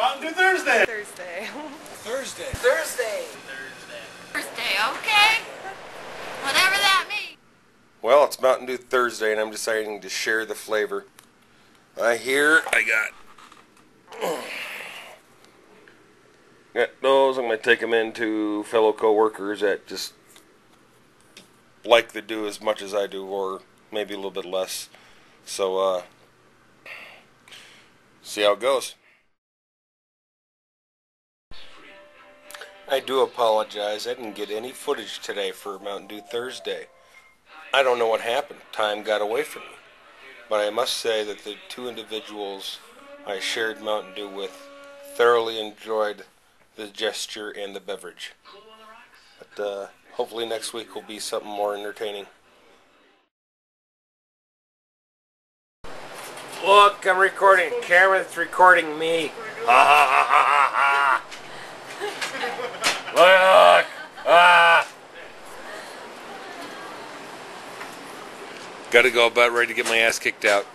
Mountain Dew Thursday. Thursday. Thursday. Thursday. Thursday, okay? Whatever that means. Well, it's Mountain Dew Thursday, and I'm deciding to share the flavor. I hear I got got those. I'm gonna take them into fellow coworkers that just like the Dew as much as I do, or maybe a little bit less. So, uh, see how it goes. I do apologize. I didn't get any footage today for Mountain Dew Thursday. I don't know what happened. Time got away from me. But I must say that the two individuals I shared Mountain Dew with thoroughly enjoyed the gesture and the beverage. But uh, hopefully next week will be something more entertaining. Look, I'm recording that's recording me. Ha ha ha ha ha. Look! Ah! Got to go about ready to get my ass kicked out.